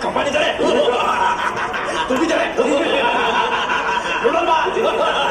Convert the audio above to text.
乾杯にじゃね飛びじゃねロダンバー